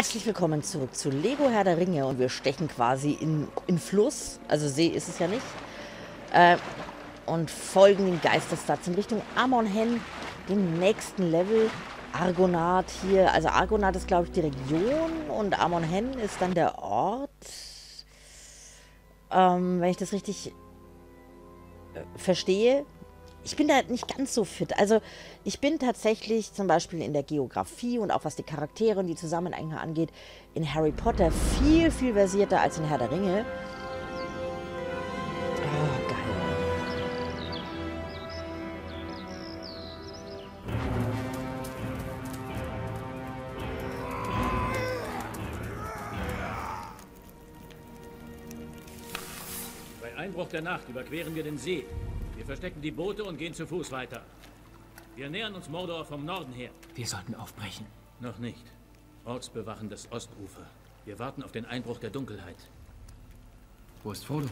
Herzlich willkommen zurück zu Lego Herr der Ringe und wir stechen quasi in, in Fluss, also See ist es ja nicht, äh, und folgen den Geisterstats in Richtung Amon Hen, den nächsten Level. Argonath hier, also Argonath ist glaube ich die Region und Amon Hen ist dann der Ort. Ähm, wenn ich das richtig äh, verstehe, ich bin da nicht ganz so fit. Also ich bin tatsächlich zum Beispiel in der Geografie und auch was die Charaktere und die Zusammenhänge angeht, in Harry Potter viel, viel versierter als in Herr der Ringe. Oh, geil. Bei Einbruch der Nacht überqueren wir den See. Wir verstecken die Boote und gehen zu Fuß weiter. Wir nähern uns Mordor vom Norden her. Wir sollten aufbrechen. Noch nicht. Orks bewachen das Ostufer. Wir warten auf den Einbruch der Dunkelheit. Wo ist Frodo?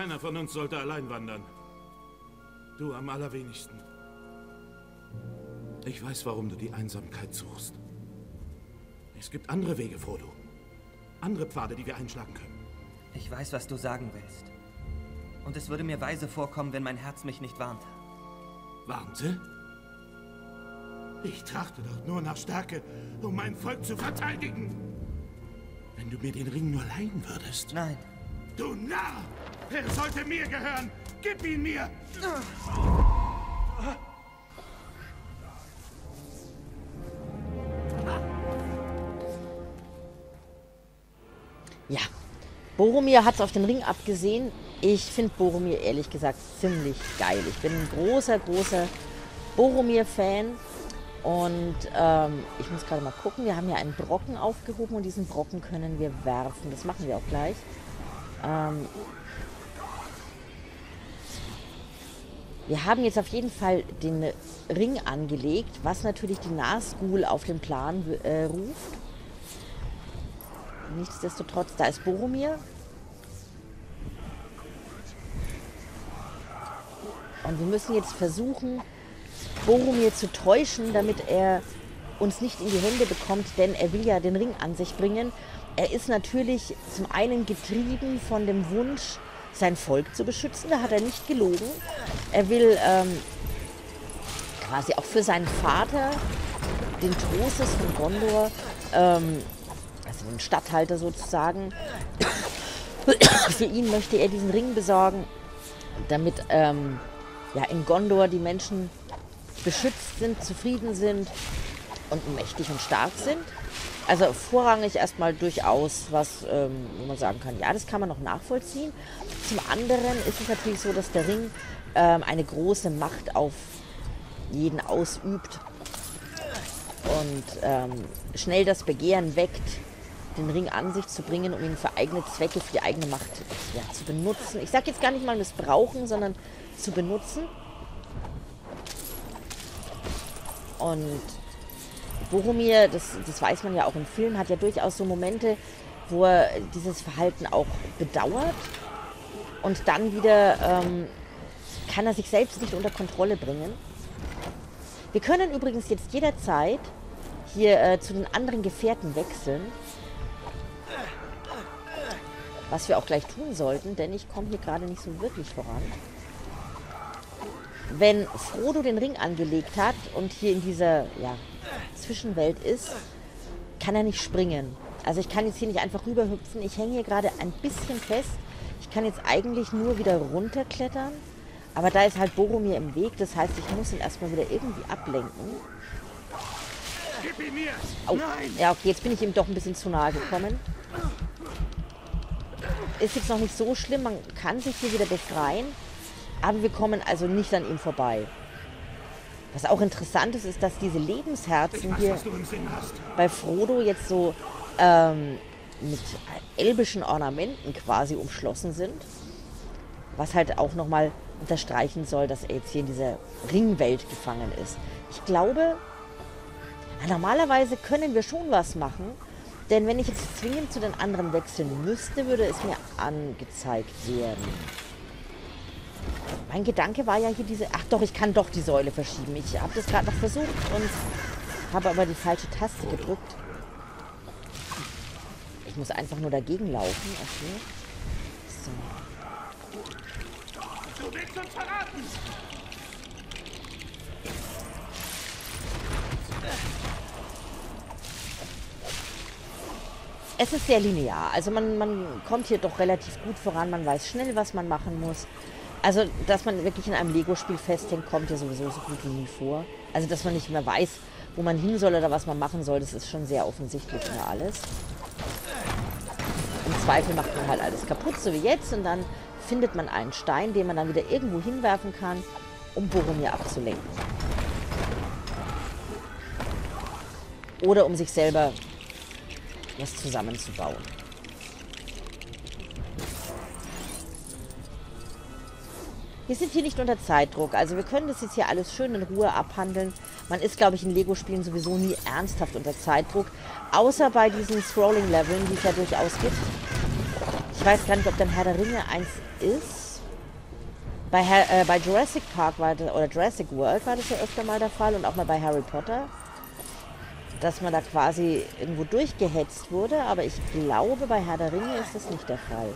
Keiner von uns sollte allein wandern. Du am allerwenigsten. Ich weiß, warum du die Einsamkeit suchst. Es gibt andere Wege, Frodo. Andere Pfade, die wir einschlagen können. Ich weiß, was du sagen willst. Und es würde mir weise vorkommen, wenn mein Herz mich nicht warnte. Warnte? Ich trachte doch nur nach Stärke, um mein Volk zu verteidigen. Wenn du mir den Ring nur leihen würdest. Nein, Du Narr! Er sollte mir gehören! Gib ihn mir! Ja, Boromir hat es auf den Ring abgesehen. Ich finde Boromir ehrlich gesagt ziemlich geil. Ich bin ein großer, großer Boromir-Fan. Und ähm, ich muss gerade mal gucken. Wir haben hier einen Brocken aufgehoben und diesen Brocken können wir werfen. Das machen wir auch gleich. Ähm, wir haben jetzt auf jeden Fall den Ring angelegt, was natürlich die Nazgul auf den Plan äh, ruft. Nichtsdestotrotz, da ist Boromir. Und wir müssen jetzt versuchen, Boromir zu täuschen, damit er uns nicht in die Hände bekommt, denn er will ja den Ring an sich bringen. Er ist natürlich zum einen getrieben von dem Wunsch, sein Volk zu beschützen. Da hat er nicht gelogen. Er will ähm, quasi auch für seinen Vater, den Trostes von Gondor, ähm, also den Statthalter sozusagen, für ihn möchte er diesen Ring besorgen, damit ähm, ja, in Gondor die Menschen beschützt sind, zufrieden sind und mächtig und stark sind. Also vorrangig erstmal durchaus was, ähm, wo man sagen kann, ja, das kann man noch nachvollziehen. Zum anderen ist es natürlich so, dass der Ring ähm, eine große Macht auf jeden ausübt und ähm, schnell das Begehren weckt, den Ring an sich zu bringen, um ihn für eigene Zwecke, für die eigene Macht ja, zu benutzen. Ich sage jetzt gar nicht mal missbrauchen, sondern zu benutzen. Und Boromir, das, das weiß man ja auch im Film, hat ja durchaus so Momente, wo er dieses Verhalten auch bedauert. Und dann wieder ähm, kann er sich selbst nicht unter Kontrolle bringen. Wir können übrigens jetzt jederzeit hier äh, zu den anderen Gefährten wechseln. Was wir auch gleich tun sollten, denn ich komme hier gerade nicht so wirklich voran. Wenn Frodo den Ring angelegt hat und hier in dieser ja, Zwischenwelt ist, kann er nicht springen. Also ich kann jetzt hier nicht einfach rüberhüpfen. Ich hänge hier gerade ein bisschen fest. Ich kann jetzt eigentlich nur wieder runterklettern. Aber da ist halt Boromir im Weg. Das heißt, ich muss ihn erstmal wieder irgendwie ablenken. Oh, ja, okay, jetzt bin ich ihm doch ein bisschen zu nahe gekommen. Ist jetzt noch nicht so schlimm. Man kann sich hier wieder befreien. Aber wir kommen also nicht an ihm vorbei. Was auch interessant ist, ist, dass diese Lebensherzen hier bei Frodo jetzt so ähm, mit elbischen Ornamenten quasi umschlossen sind. Was halt auch nochmal unterstreichen soll, dass er jetzt hier in dieser Ringwelt gefangen ist. Ich glaube, Normalerweise können wir schon was machen, denn wenn ich jetzt zwingend zu den anderen wechseln müsste, würde es mir angezeigt werden. Mein Gedanke war ja hier diese... Ach doch, ich kann doch die Säule verschieben. Ich habe das gerade noch versucht und habe aber die falsche Taste gedrückt. Ich muss einfach nur dagegen laufen. Okay. So. Es ist sehr linear. Also man, man kommt hier doch relativ gut voran. Man weiß schnell, was man machen muss. Also, dass man wirklich in einem Lego-Spiel festhängt, kommt ja sowieso so gut wie nie vor. Also, dass man nicht mehr weiß, wo man hin soll oder was man machen soll, das ist schon sehr offensichtlich immer alles. Im Zweifel macht man halt alles kaputt, so wie jetzt, und dann findet man einen Stein, den man dann wieder irgendwo hinwerfen kann, um Boromir abzulenken. Oder um sich selber was zusammenzubauen. Wir sind hier nicht unter Zeitdruck. Also wir können das jetzt hier alles schön in Ruhe abhandeln. Man ist, glaube ich, in Lego-Spielen sowieso nie ernsthaft unter Zeitdruck. Außer bei diesen Scrolling-Leveln, die es ja durchaus gibt. Ich weiß gar nicht, ob dann Herr der Ringe eins ist. Bei, äh, bei Jurassic Park war das, oder Jurassic World war das ja öfter mal der Fall und auch mal bei Harry Potter dass man da quasi irgendwo durchgehetzt wurde, aber ich glaube, bei Herr der Ringe ist das nicht der Fall.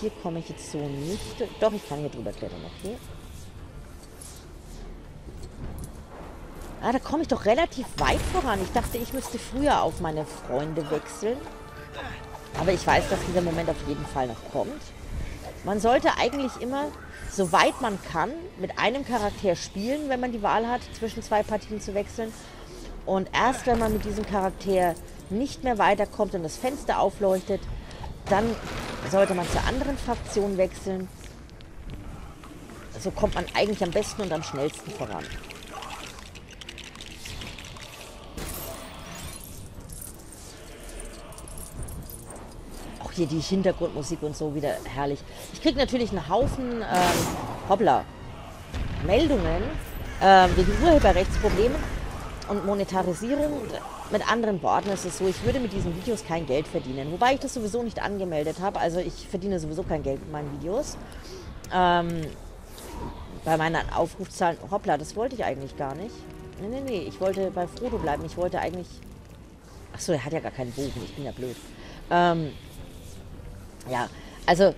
Hier komme ich jetzt so nicht. Doch, ich kann hier drüber klettern, okay. Ah, da komme ich doch relativ weit voran. Ich dachte, ich müsste früher auf meine Freunde wechseln. Aber ich weiß, dass dieser Moment auf jeden Fall noch kommt. Man sollte eigentlich immer, soweit man kann, mit einem Charakter spielen, wenn man die Wahl hat, zwischen zwei Partien zu wechseln. Und erst wenn man mit diesem Charakter nicht mehr weiterkommt und das Fenster aufleuchtet, dann sollte man zur anderen Fraktion wechseln. So kommt man eigentlich am besten und am schnellsten voran. Auch hier die Hintergrundmusik und so wieder herrlich. Ich kriege natürlich einen Haufen, ähm, hoppla, Meldungen äh, wegen Urheberrechtsproblemen und Monetarisierung. Mit anderen Worten ist es so, ich würde mit diesen Videos kein Geld verdienen. Wobei ich das sowieso nicht angemeldet habe. Also ich verdiene sowieso kein Geld mit meinen Videos. Ähm, bei meinen Aufrufzahlen. Hoppla, das wollte ich eigentlich gar nicht. Nee, nee, nee. Ich wollte bei Frodo bleiben. Ich wollte eigentlich. Achso, der hat ja gar keinen Bogen. Ich bin ja blöd. Ähm, ja, also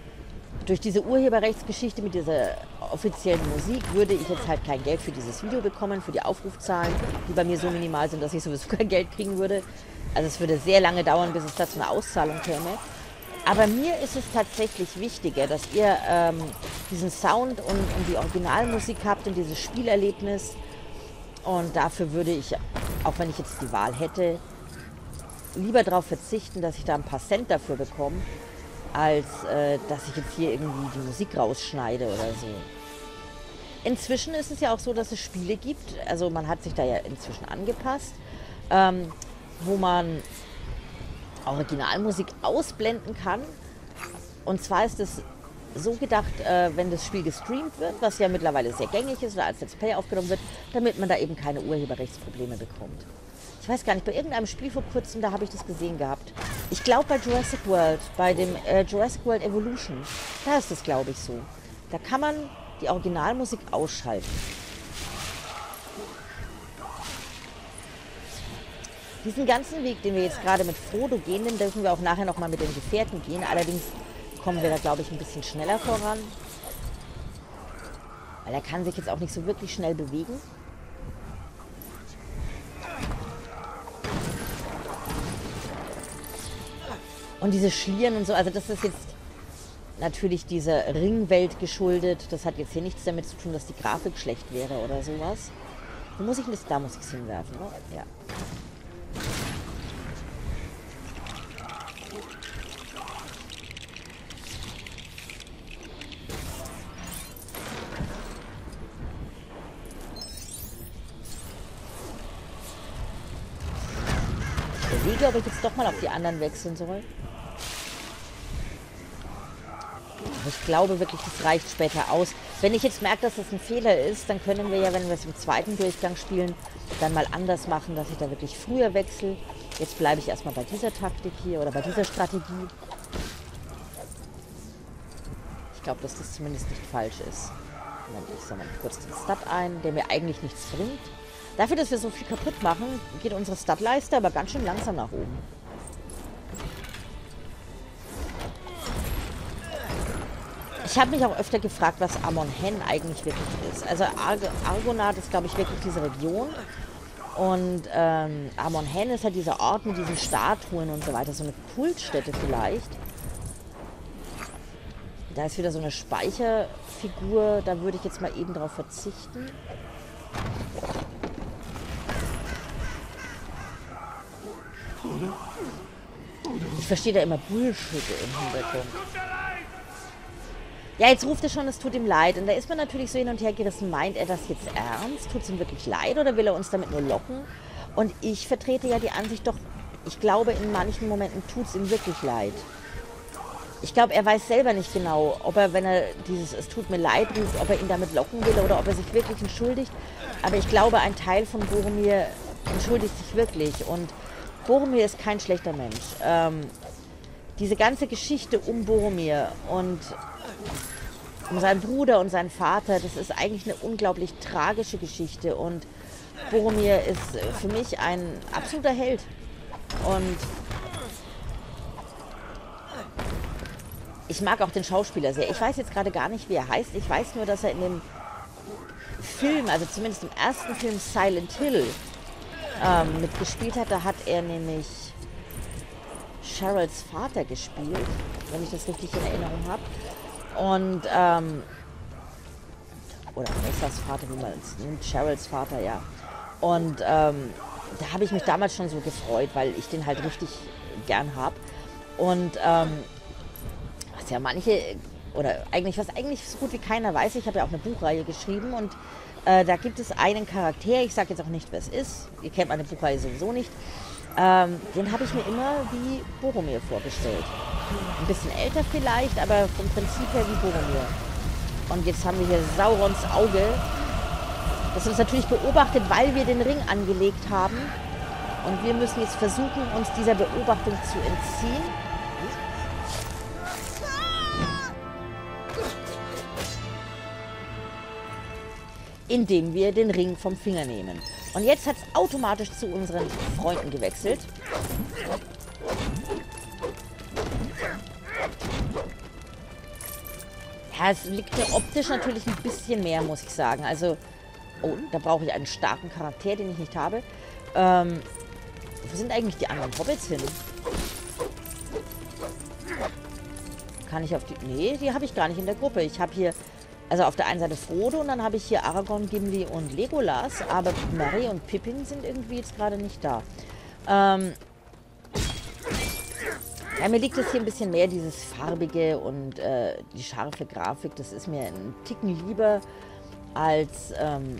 durch diese Urheberrechtsgeschichte mit dieser offiziellen Musik würde ich jetzt halt kein Geld für dieses Video bekommen, für die Aufrufzahlen, die bei mir so minimal sind, dass ich sowieso kein Geld kriegen würde. Also es würde sehr lange dauern, bis es da zu einer Auszahlung käme. Aber mir ist es tatsächlich wichtiger, dass ihr ähm, diesen Sound und, und die Originalmusik habt und dieses Spielerlebnis. Und dafür würde ich, auch wenn ich jetzt die Wahl hätte, lieber darauf verzichten, dass ich da ein paar Cent dafür bekomme, als äh, dass ich jetzt hier irgendwie die Musik rausschneide oder so. Inzwischen ist es ja auch so, dass es Spiele gibt, also man hat sich da ja inzwischen angepasst, ähm, wo man Originalmusik ausblenden kann. Und zwar ist es so gedacht, äh, wenn das Spiel gestreamt wird, was ja mittlerweile sehr gängig ist oder als Let's Play aufgenommen wird, damit man da eben keine Urheberrechtsprobleme bekommt. Ich weiß gar nicht, bei irgendeinem Spiel vor kurzem, da habe ich das gesehen gehabt. Ich glaube bei Jurassic World, bei dem äh, Jurassic World Evolution, da ist das glaube ich so. Da kann man die Originalmusik ausschalten. Diesen ganzen Weg, den wir jetzt gerade mit Frodo gehen, den dürfen wir auch nachher nochmal mit den Gefährten gehen. Allerdings kommen wir da, glaube ich, ein bisschen schneller voran. Weil er kann sich jetzt auch nicht so wirklich schnell bewegen. Und diese Schlieren und so, also das ist jetzt natürlich dieser Ringwelt geschuldet. Das hat jetzt hier nichts damit zu tun, dass die Grafik schlecht wäre oder sowas. Da muss ich es hinwerfen, ne? Ja. Ich überlege, ob ich jetzt doch mal auf die anderen wechseln soll. ich glaube wirklich, das reicht später aus. Wenn ich jetzt merke, dass das ein Fehler ist, dann können wir ja, wenn wir es im zweiten Durchgang spielen, dann mal anders machen, dass ich da wirklich früher wechsle. Jetzt bleibe ich erstmal bei dieser Taktik hier oder bei dieser Strategie. Ich glaube, dass das zumindest nicht falsch ist. Ich sammle kurz den Stat ein, der mir eigentlich nichts bringt. Dafür, dass wir so viel kaputt machen, geht unsere Statleiste aber ganz schön langsam nach oben. Ich habe mich auch öfter gefragt, was Amon Hen eigentlich wirklich ist. Also Arg Argonath ist, glaube ich, wirklich diese Region. Und ähm, Amon Hen ist halt dieser Ort mit diesen Statuen und so weiter. So eine Kultstätte vielleicht. Da ist wieder so eine Speicherfigur. Da würde ich jetzt mal eben drauf verzichten. Ich verstehe da immer Bullshit im Hintergrund. Ja, jetzt ruft er schon, es tut ihm leid. Und da ist man natürlich so hin und her gerissen. Meint er das jetzt ernst? Tut es ihm wirklich leid oder will er uns damit nur locken? Und ich vertrete ja die Ansicht doch, ich glaube, in manchen Momenten tut es ihm wirklich leid. Ich glaube, er weiß selber nicht genau, ob er, wenn er dieses Es tut mir leid ruft, ob er ihn damit locken will oder ob er sich wirklich entschuldigt. Aber ich glaube, ein Teil von Boromir entschuldigt sich wirklich. Und Boromir ist kein schlechter Mensch. Ähm, diese ganze Geschichte um Boromir und um seinen Bruder und seinen Vater. Das ist eigentlich eine unglaublich tragische Geschichte und Boromir ist für mich ein absoluter Held. Und ich mag auch den Schauspieler sehr. Ich weiß jetzt gerade gar nicht, wie er heißt. Ich weiß nur, dass er in dem Film, also zumindest im ersten Film Silent Hill, ähm, mitgespielt hat. Da hat er nämlich Cheryls Vater gespielt, wenn ich das richtig in Erinnerung habe. Und, ähm, oder Nessas Vater, wie man es nennt, Cheryls Vater, ja. Und ähm, da habe ich mich damals schon so gefreut, weil ich den halt richtig gern habe. Und ähm, was ja manche, oder eigentlich, was eigentlich so gut wie keiner weiß, ich habe ja auch eine Buchreihe geschrieben und äh, da gibt es einen Charakter, ich sage jetzt auch nicht, wer es ist, ihr kennt meine Buchreihe sowieso nicht, ähm, den habe ich mir immer wie Boromir vorgestellt. Ein bisschen älter vielleicht, aber vom Prinzip her wie Boromir. Und jetzt haben wir hier Saurons Auge, das uns natürlich beobachtet, weil wir den Ring angelegt haben. Und wir müssen jetzt versuchen, uns dieser Beobachtung zu entziehen. Indem wir den Ring vom Finger nehmen. Und jetzt hat es automatisch zu unseren Freunden gewechselt. Ja, es liegt mir optisch natürlich ein bisschen mehr, muss ich sagen. Also, oh, da brauche ich einen starken Charakter, den ich nicht habe. Ähm, wo sind eigentlich die anderen Hobbits hin? Kann ich auf die... Nee, die habe ich gar nicht in der Gruppe. Ich habe hier also auf der einen Seite Frodo und dann habe ich hier Aragorn, Gimli und Legolas, aber Mary und Pippin sind irgendwie jetzt gerade nicht da. Ähm ja, mir liegt es hier ein bisschen mehr, dieses farbige und äh, die scharfe Grafik. Das ist mir ein Ticken lieber als ähm,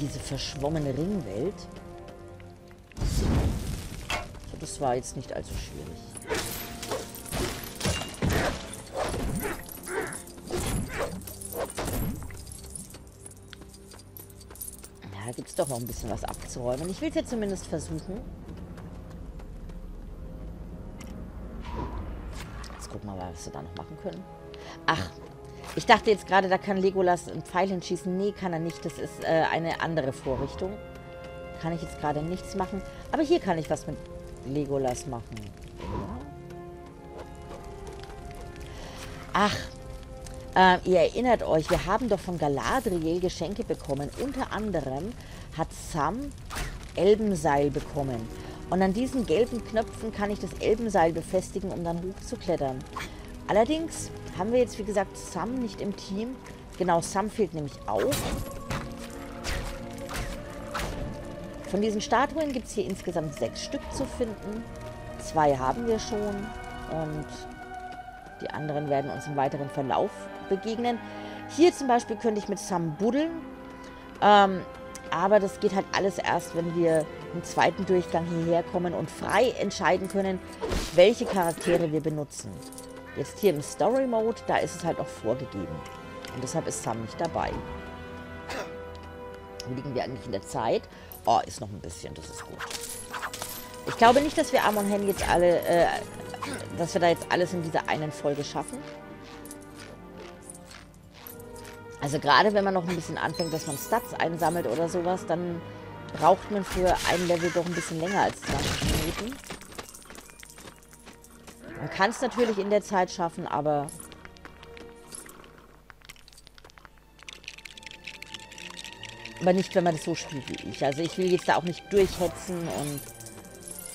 diese verschwommene Ringwelt. So, das war jetzt nicht allzu schwierig. Gibt es doch noch ein bisschen was abzuräumen. Ich will es jetzt zumindest versuchen. Jetzt gucken wir mal, was wir da noch machen können. Ach, ich dachte jetzt gerade, da kann Legolas einen Pfeil hinschießen. Nee, kann er nicht. Das ist äh, eine andere Vorrichtung. Kann ich jetzt gerade nichts machen. Aber hier kann ich was mit Legolas machen. Ach, äh, ihr erinnert euch, wir haben doch von Galadriel Geschenke bekommen. Unter anderem hat Sam Elbenseil bekommen. Und an diesen gelben Knöpfen kann ich das Elbenseil befestigen, um dann hochzuklettern. Allerdings haben wir jetzt, wie gesagt, Sam nicht im Team. Genau, Sam fehlt nämlich auch. Von diesen Statuen gibt es hier insgesamt sechs Stück zu finden. Zwei haben wir schon und die anderen werden uns im weiteren Verlauf begegnen. Hier zum Beispiel könnte ich mit Sam buddeln. Ähm, aber das geht halt alles erst, wenn wir im zweiten Durchgang hierher kommen und frei entscheiden können, welche Charaktere wir benutzen. Jetzt hier im Story Mode, da ist es halt noch vorgegeben. Und deshalb ist Sam nicht dabei. Liegen wir eigentlich in der Zeit? Oh, ist noch ein bisschen, das ist gut. Ich glaube nicht, dass wir Amon Hen jetzt alle, äh, dass wir da jetzt alles in dieser einen Folge schaffen. Also gerade wenn man noch ein bisschen anfängt, dass man Stats einsammelt oder sowas, dann braucht man für ein Level doch ein bisschen länger als 20 Minuten. Man kann es natürlich in der Zeit schaffen, aber... Aber nicht, wenn man das so spielt wie ich. Also ich will jetzt da auch nicht durchhetzen und...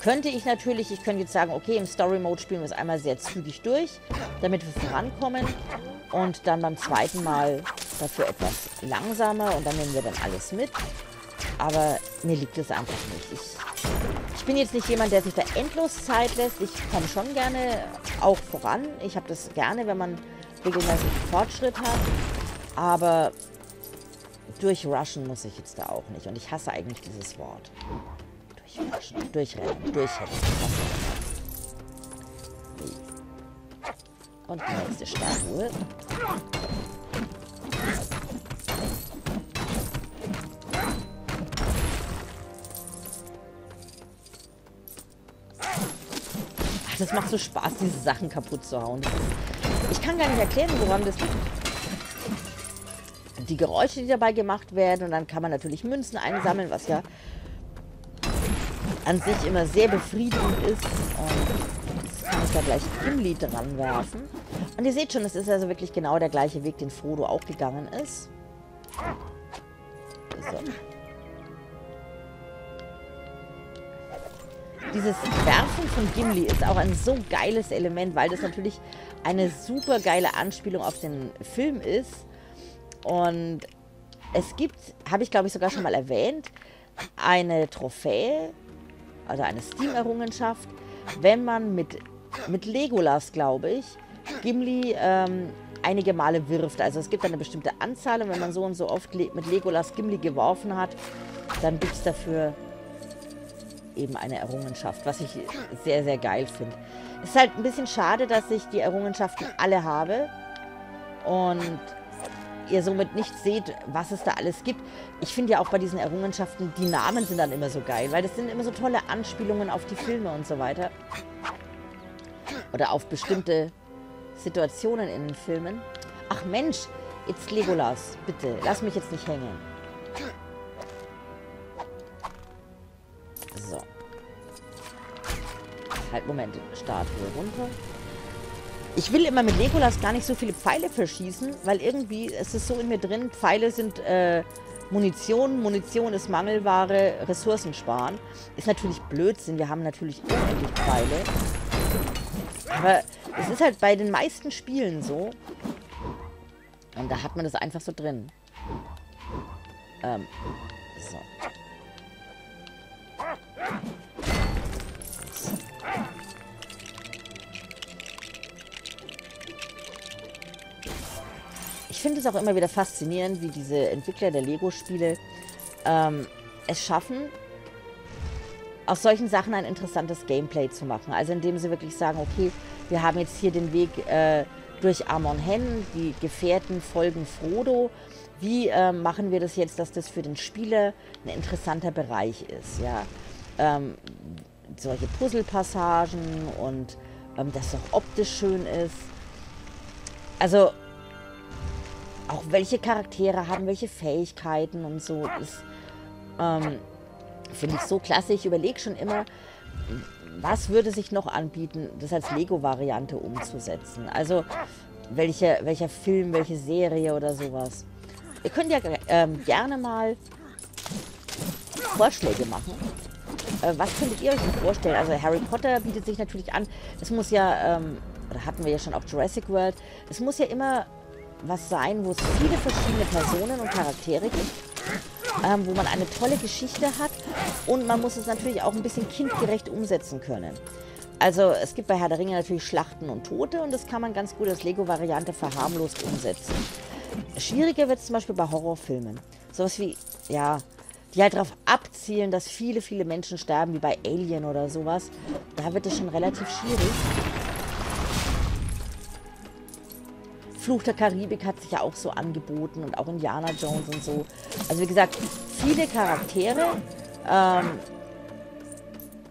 Könnte ich natürlich, ich könnte jetzt sagen, okay, im Story-Mode spielen wir es einmal sehr zügig durch, damit wir vorankommen. Und dann beim zweiten Mal dafür etwas langsamer und dann nehmen wir dann alles mit. Aber mir liegt es einfach nicht. Ich, ich bin jetzt nicht jemand, der sich da endlos Zeit lässt. Ich komme schon gerne auch voran. Ich habe das gerne, wenn man regelmäßig Fortschritt hat. Aber durchrushen muss ich jetzt da auch nicht. Und ich hasse eigentlich dieses Wort. Durchrushen, durchrennen, durchhetzen. Und die nächste Statue. Das macht so Spaß, diese Sachen kaputt zu hauen. Ich kann gar nicht erklären, woran das liegt. Die Geräusche, die dabei gemacht werden. Und dann kann man natürlich Münzen einsammeln, was ja an sich immer sehr befriedigend ist. Und jetzt kann ich da gleich Gimli dran werfen. Und ihr seht schon, es ist also wirklich genau der gleiche Weg, den Frodo auch gegangen ist. So. Dieses Werfen von Gimli ist auch ein so geiles Element, weil das natürlich eine super geile Anspielung auf den Film ist. Und es gibt, habe ich glaube ich sogar schon mal erwähnt, eine Trophäe, also eine Steam-Errungenschaft, wenn man mit, mit Legolas, glaube ich, Gimli ähm, einige Male wirft. Also es gibt eine bestimmte Anzahl und wenn man so und so oft mit Legolas Gimli geworfen hat, dann gibt es dafür eben eine Errungenschaft, was ich sehr, sehr geil finde. Es ist halt ein bisschen schade, dass ich die Errungenschaften alle habe und ihr somit nicht seht, was es da alles gibt. Ich finde ja auch bei diesen Errungenschaften, die Namen sind dann immer so geil, weil das sind immer so tolle Anspielungen auf die Filme und so weiter. Oder auf bestimmte Situationen in den Filmen. Ach Mensch, jetzt Legolas, bitte, lass mich jetzt nicht hängen. Halt, Moment. Statue runter. Ich will immer mit Legolas gar nicht so viele Pfeile verschießen, weil irgendwie ist es so in mir drin, Pfeile sind äh, Munition, Munition ist Mangelware, Ressourcen sparen. Ist natürlich Blödsinn, wir haben natürlich unendlich Pfeile. Aber es ist halt bei den meisten Spielen so. Und da hat man das einfach so drin. Ähm, so. Ich finde es auch immer wieder faszinierend, wie diese Entwickler der Lego-Spiele ähm, es schaffen, aus solchen Sachen ein interessantes Gameplay zu machen. Also indem sie wirklich sagen, okay, wir haben jetzt hier den Weg äh, durch Amon Hen, die Gefährten folgen Frodo. Wie äh, machen wir das jetzt, dass das für den Spieler ein interessanter Bereich ist? Ja, ähm, solche Puzzlepassagen und ähm, dass es auch optisch schön ist. Also auch welche Charaktere haben welche Fähigkeiten und so. Das ähm, finde ich so klasse. Ich überlege schon immer, was würde sich noch anbieten, das als Lego-Variante umzusetzen. Also welche, welcher Film, welche Serie oder sowas. Ihr könnt ja ähm, gerne mal Vorschläge machen. Äh, was könntet ihr euch vorstellen? Also Harry Potter bietet sich natürlich an. Es muss ja, ähm, oder hatten wir ja schon auch Jurassic World. Es muss ja immer was sein, wo es viele verschiedene Personen und Charaktere gibt. Ähm, wo man eine tolle Geschichte hat und man muss es natürlich auch ein bisschen kindgerecht umsetzen können. Also es gibt bei Herr der Ringe natürlich Schlachten und Tote und das kann man ganz gut als Lego-Variante verharmlost umsetzen. Schwieriger wird es zum Beispiel bei Horrorfilmen. Sowas wie, ja, die halt darauf abzielen, dass viele, viele Menschen sterben, wie bei Alien oder sowas. Da wird es schon relativ schwierig. Fluch der Karibik hat sich ja auch so angeboten und auch Indiana Jones und so. Also wie gesagt, viele Charaktere, ähm,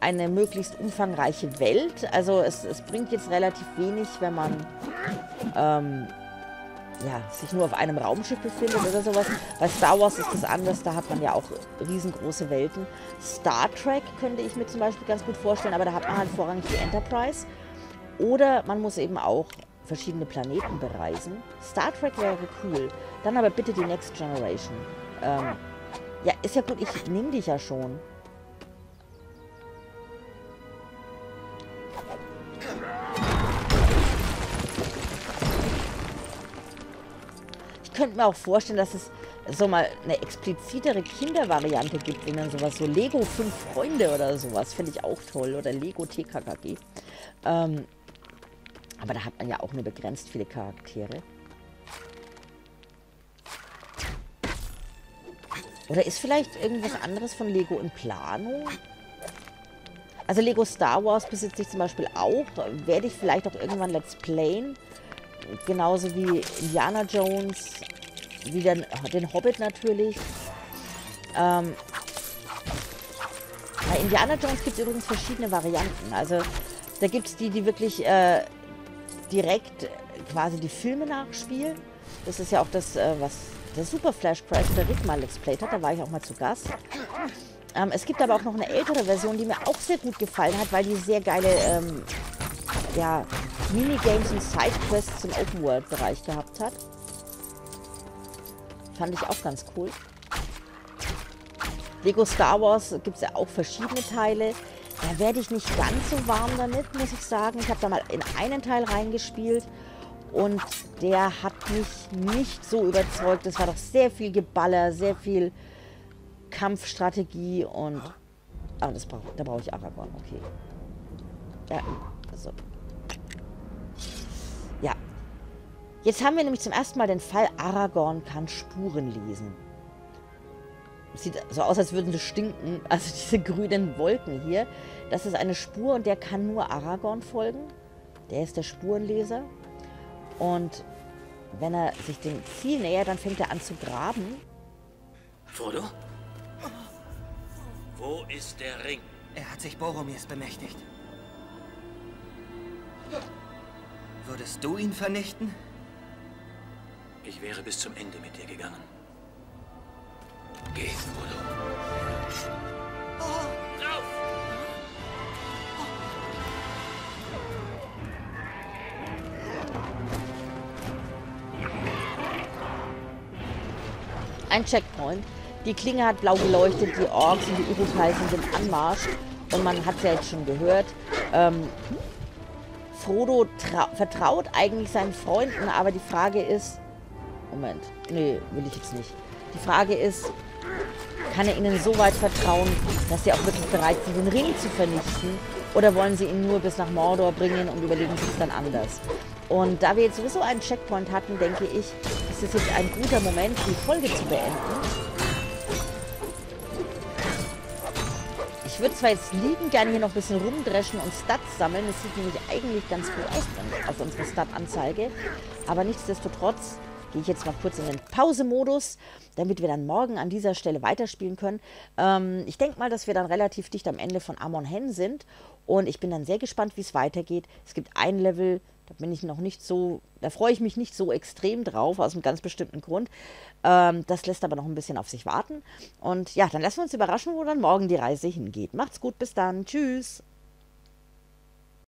eine möglichst umfangreiche Welt. Also es, es bringt jetzt relativ wenig, wenn man ähm, ja, sich nur auf einem Raumschiff befindet oder sowas. Bei Star Wars ist das anders, da hat man ja auch riesengroße Welten. Star Trek könnte ich mir zum Beispiel ganz gut vorstellen, aber da hat man halt vorrangig die Enterprise. Oder man muss eben auch verschiedene Planeten bereisen. Star Trek wäre cool. Dann aber bitte die Next Generation. Ähm, ja, ist ja gut, ich nehme dich ja schon. Ich könnte mir auch vorstellen, dass es so mal eine explizitere Kindervariante gibt, wie dann sowas so Lego 5 Freunde oder sowas. Finde ich auch toll. Oder Lego TKKG. Ähm, aber da hat man ja auch nur begrenzt viele Charaktere. Oder ist vielleicht irgendwas anderes von Lego in Planung? Also Lego Star Wars besitze ich zum Beispiel auch. Werde ich vielleicht auch irgendwann Let's Playen. Genauso wie Indiana Jones. Wie den, den Hobbit natürlich. Ähm, bei Indiana Jones gibt es übrigens verschiedene Varianten. Also da gibt es die, die wirklich äh, direkt quasi die Filme nachspielen. Das ist ja auch das, äh, was der Super Flash Crash der Rick mal Let's hat. Da war ich auch mal zu Gast. Ähm, es gibt aber auch noch eine ältere Version, die mir auch sehr gut gefallen hat, weil die sehr geile ähm, ja, Minigames und Sidequests im Open-World-Bereich gehabt hat. Fand ich auch ganz cool. Lego Star Wars gibt es ja auch verschiedene Teile. Da werde ich nicht ganz so warm damit, muss ich sagen. Ich habe da mal in einen Teil reingespielt und der hat mich nicht so überzeugt. Es war doch sehr viel Geballer, sehr viel Kampfstrategie und... Ah, das brauch, da brauche ich Aragorn, okay. Ja, also... Ja. Jetzt haben wir nämlich zum ersten Mal den Fall, Aragorn kann Spuren lesen. Sieht so aus, als würden sie stinken. Also diese grünen Wolken hier. Das ist eine Spur und der kann nur Aragorn folgen. Der ist der Spurenleser. Und wenn er sich dem Ziel nähert, dann fängt er an zu graben. Frodo? Wo ist der Ring? Er hat sich Boromirs bemächtigt. Würdest du ihn vernichten? Ich wäre bis zum Ende mit dir gegangen. Geh, Frodo. Lauf! Ein Checkpoint. Die Klinge hat blau geleuchtet, die Orks und die Urukai sind Anmarsch. Und man hat es ja jetzt schon gehört. Ähm, Frodo vertraut eigentlich seinen Freunden, aber die Frage ist... Moment, nee, will ich jetzt nicht. Die Frage ist, kann er ihnen so weit vertrauen, dass sie auch wirklich bereit sind, den Ring zu vernichten? Oder wollen sie ihn nur bis nach Mordor bringen und überlegen sich es dann anders? Und da wir jetzt sowieso einen Checkpoint hatten, denke ich, ist es jetzt ein guter Moment, die Folge zu beenden. Ich würde zwar jetzt liegen gerne hier noch ein bisschen rumdreschen und Stats sammeln. Das sieht nämlich eigentlich ganz gut aus auf unserer Stat-Anzeige. Aber nichtsdestotrotz gehe ich jetzt mal kurz in den Pause-Modus, damit wir dann morgen an dieser Stelle weiterspielen können. Ähm, ich denke mal, dass wir dann relativ dicht am Ende von Amon Hen sind. Und ich bin dann sehr gespannt, wie es weitergeht. Es gibt ein Level, da bin ich noch nicht so, da freue ich mich nicht so extrem drauf, aus einem ganz bestimmten Grund. Ähm, das lässt aber noch ein bisschen auf sich warten. Und ja, dann lassen wir uns überraschen, wo dann morgen die Reise hingeht. Macht's gut, bis dann. Tschüss.